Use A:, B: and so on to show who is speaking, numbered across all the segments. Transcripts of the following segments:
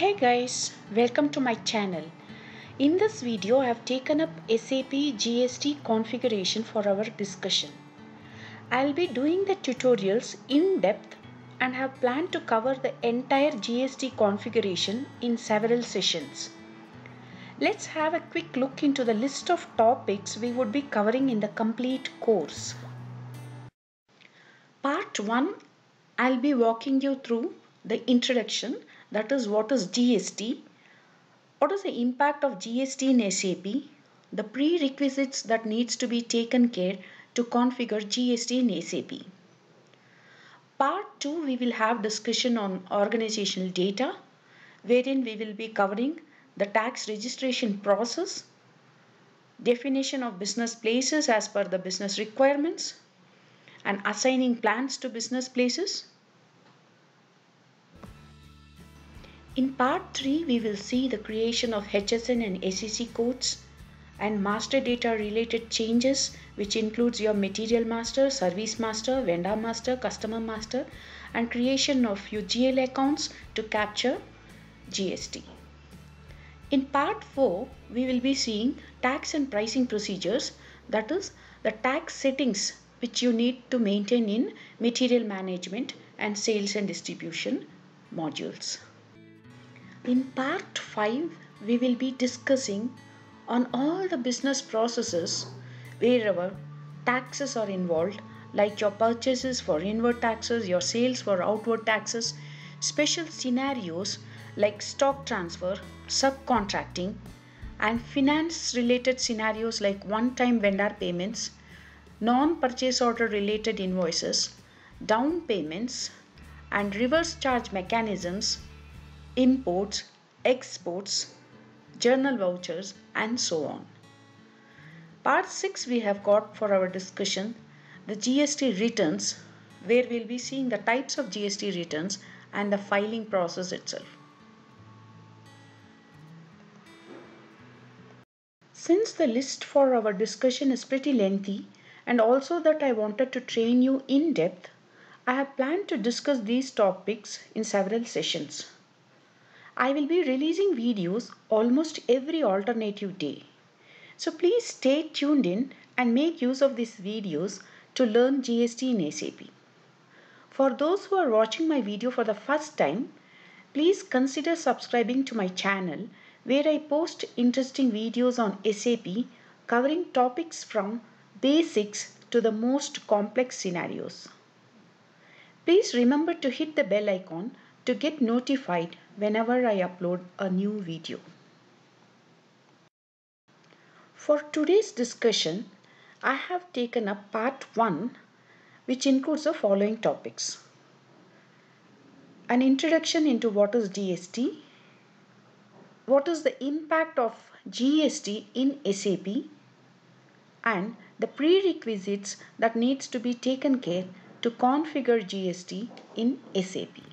A: Hey guys, welcome to my channel. In this video, I have taken up SAP GST configuration for our discussion. I'll be doing the tutorials in depth and have planned to cover the entire GST configuration in several sessions. Let's have a quick look into the list of topics we would be covering in the complete course. Part 1 I'll be walking you through the introduction that is what is GST, what is the impact of GST in SAP, the prerequisites that needs to be taken care to configure GST in SAP. Part 2 we will have discussion on organizational data wherein we will be covering the tax registration process, definition of business places as per the business requirements and assigning plants to business places. In part 3, we will see the creation of HSN and SAC codes and master data related changes which includes your material master, service master, vendor master, customer master and creation of your GL accounts to capture GST. In part 4, we will be seeing tax and pricing procedures that is the tax settings which you need to maintain in material management and sales and distribution modules. In part 5, we will be discussing on all the business processes wherever taxes are involved like your purchases for inward taxes, your sales for outward taxes, special scenarios like stock transfer, subcontracting and finance related scenarios like one-time vendor payments, non-purchase order related invoices, down payments, and reverse charge mechanisms, imports, exports, journal vouchers, and so on. Part 6 we have got for our discussion the GST returns where we'll be seeing the types of GST returns and the filing process itself. Since the list for our discussion is pretty lengthy, and also that I wanted to train you in depth, I have planned to discuss these topics in several sessions. I will be releasing videos almost every alternative day. So please stay tuned in and make use of these videos to learn GST in SAP. For those who are watching my video for the first time, please consider subscribing to my channel where I post interesting videos on SAP covering topics from basics to the most complex scenarios. Please remember to hit the bell icon to get notified whenever I upload a new video. For today's discussion, I have taken up part 1 which includes the following topics. An introduction into what is GST, what is the impact of GST in SAP and the prerequisites that needs to be taken care to configure GST in SAP.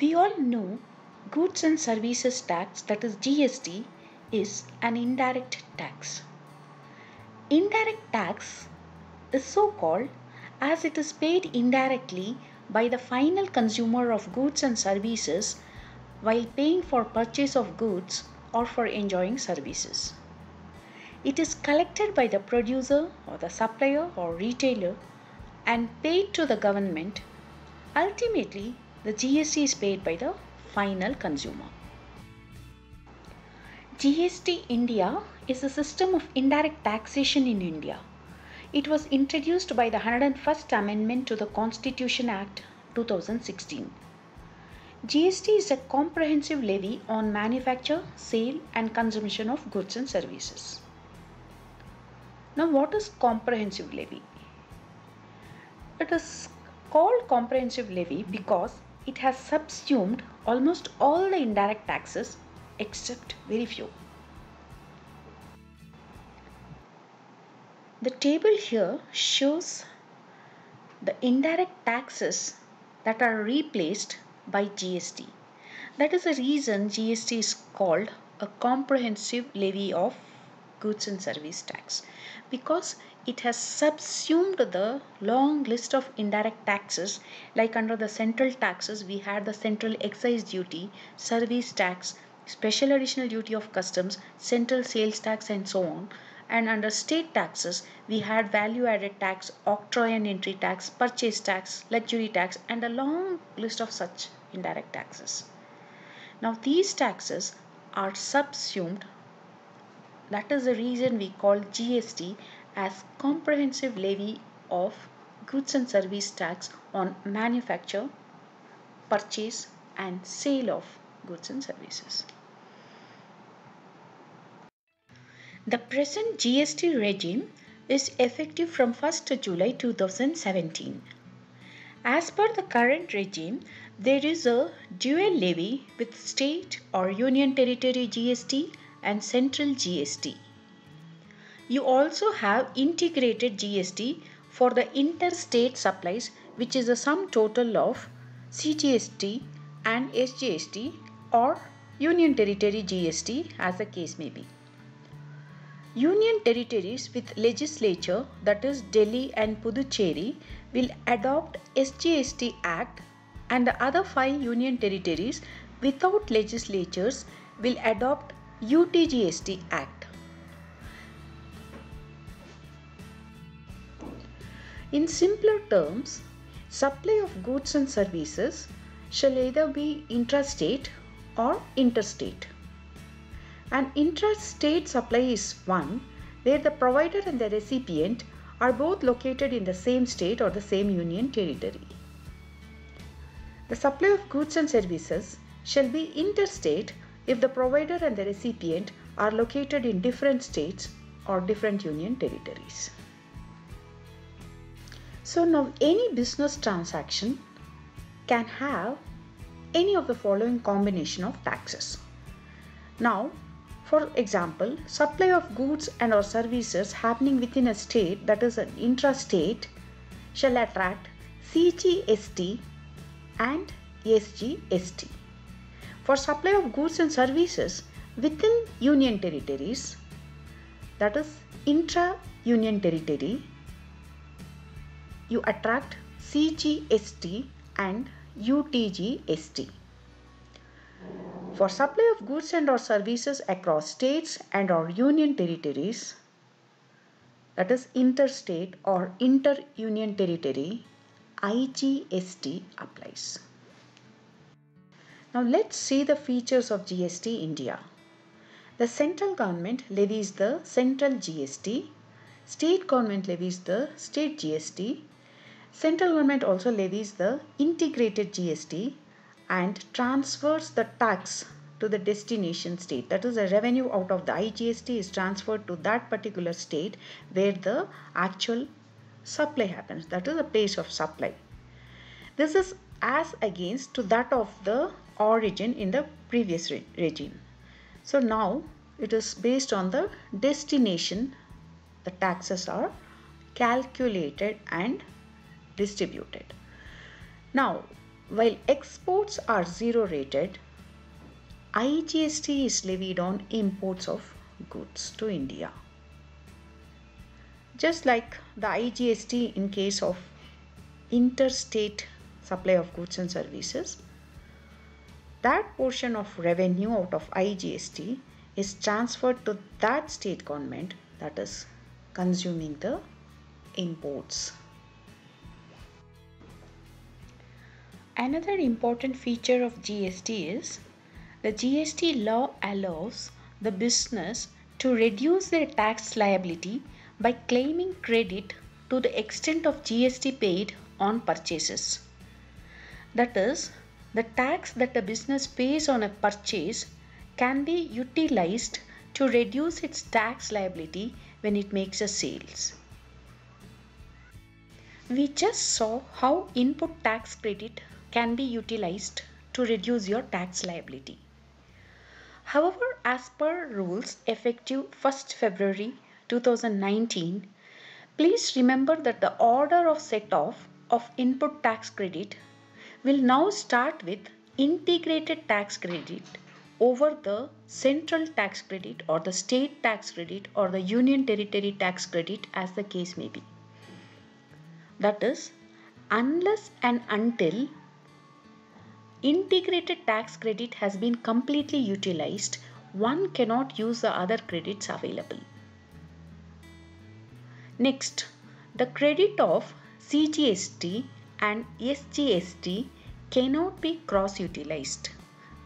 A: We all know goods and services tax that is GST is an indirect tax. Indirect tax is so called as it is paid indirectly by the final consumer of goods and services while paying for purchase of goods or for enjoying services. It is collected by the producer or the supplier or retailer and paid to the government. Ultimately, the GST is paid by the final consumer. GST India is a system of indirect taxation in India. It was introduced by the 101st Amendment to the Constitution Act 2016. GST is a comprehensive levy on manufacture, sale and consumption of goods and services. Now what is comprehensive levy? It is called comprehensive levy because it has subsumed almost all the indirect taxes except very few. The table here shows the indirect taxes that are replaced by GST. That is the reason GST is called a comprehensive levy of goods and service tax. Because it has subsumed the long list of indirect taxes like under the central taxes we had the central excise duty service tax special additional duty of customs central sales tax and so on. And under state taxes we had value added tax octroi and entry tax purchase tax luxury tax and a long list of such indirect taxes. Now these taxes are subsumed that is the reason we call GST as comprehensive levy of goods and service tax on manufacture, purchase and sale of goods and services. The present GST regime is effective from 1st July 2017. As per the current regime, there is a dual levy with state or union territory GST and central GST. You also have integrated GST for the interstate supplies which is a sum total of CGST and SGST or Union Territory GST as the case may be. Union territories with legislature that is Delhi and Puducherry will adopt SGST Act and the other five union territories without legislatures will adopt UTGST Act. In simpler terms, supply of goods and services shall either be intrastate or interstate. An intrastate supply is one where the provider and the recipient are both located in the same state or the same union territory. The supply of goods and services shall be interstate if the provider and the recipient are located in different states or different union territories. So now any business transaction can have any of the following combination of taxes. Now, for example, supply of goods and or services happening within a state that is an intrastate shall attract CGST and SGST for supply of goods and services within union territories that is intra union territory you attract CGST and UTGST for supply of goods and or services across states and or union territories that is interstate or inter-union territory IGST applies. Now let's see the features of GST India. The central government levies the central GST, state government levies the state GST, central government also levies the integrated GST and transfers the tax to the destination state. That is the revenue out of the IGST is transferred to that particular state where the actual supply happens. That is the place of supply. This is as against to that of the origin in the previous re regime. So now it is based on the destination the taxes are calculated and distributed. Now while exports are zero rated, IGST is levied on imports of goods to India. Just like the IGST in case of interstate supply of goods and services, that portion of revenue out of IGST is transferred to that state government that is consuming the imports. Another important feature of GST is the GST law allows the business to reduce their tax liability by claiming credit to the extent of GST paid on purchases. That is, the tax that a business pays on a purchase can be utilized to reduce its tax liability when it makes a sales. We just saw how input tax credit can be utilized to reduce your tax liability. However, as per rules effective 1st February 2019, please remember that the order of set off of input tax credit will now start with integrated tax credit over the central tax credit or the state tax credit or the union territory tax credit as the case may be. That is, unless and until integrated tax credit has been completely utilized, one cannot use the other credits available. Next, the credit of CGST and SGST cannot be cross utilized.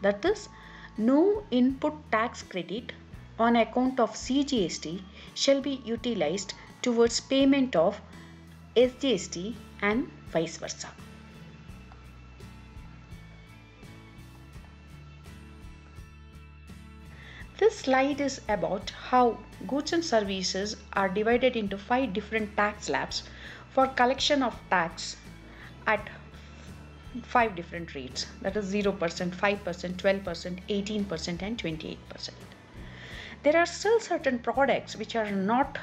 A: That is, no input tax credit on account of CGST shall be utilized towards payment of SGST and vice versa. This slide is about how goods and services are divided into five different tax slabs for collection of tax at five different rates that is 0%, 5%, 12%, 18% and 28%. There are still certain products which are not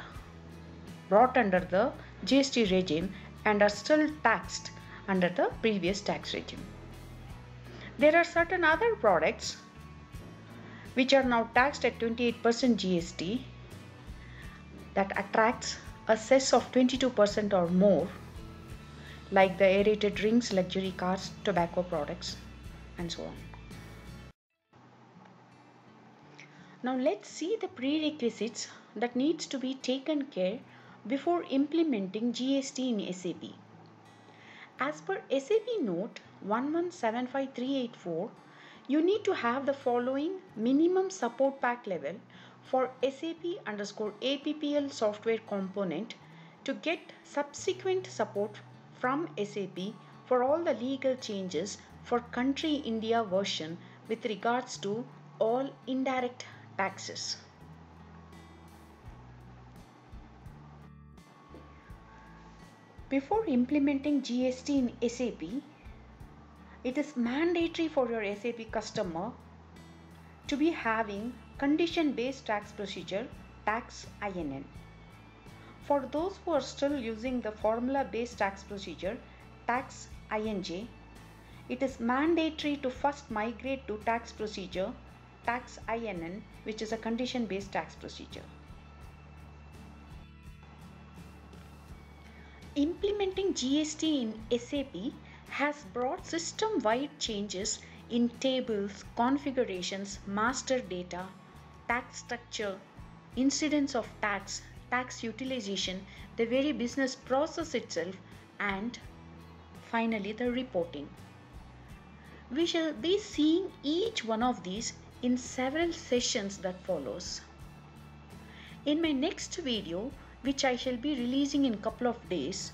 A: brought under the GST regime and are still taxed under the previous tax regime. There are certain other products which are now taxed at 28% GST that attracts a cess of 22% or more like the aerated drinks, luxury cars, tobacco products, and so on. Now let's see the prerequisites that needs to be taken care before implementing GST in SAP. As per SAP note 1175384, you need to have the following minimum support pack level for SAP underscore APPL software component to get subsequent support from SAP for all the legal changes for country India version with regards to all indirect taxes. Before implementing GST in SAP, it is mandatory for your SAP customer to be having condition based tax procedure tax INN. For those who are still using the formula based tax procedure, tax INJ, it is mandatory to first migrate to tax procedure, tax INN, which is a condition based tax procedure. Implementing GST in SAP has brought system wide changes in tables, configurations, master data, tax structure, incidence of tax, tax utilization, the very business process itself, and finally the reporting. We shall be seeing each one of these in several sessions that follows. In my next video, which I shall be releasing in couple of days,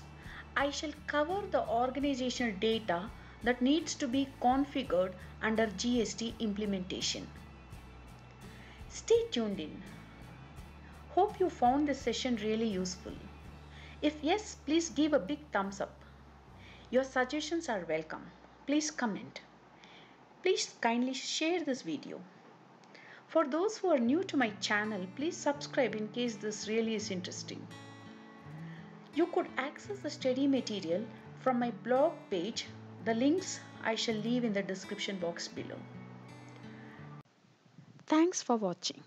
A: I shall cover the organizational data that needs to be configured under GST implementation. Stay tuned in. Hope you found this session really useful. If yes, please give a big thumbs up. Your suggestions are welcome. Please comment. Please kindly share this video. For those who are new to my channel, please subscribe in case this really is interesting. You could access the study material from my blog page. The links I shall leave in the description box below. Thanks for watching.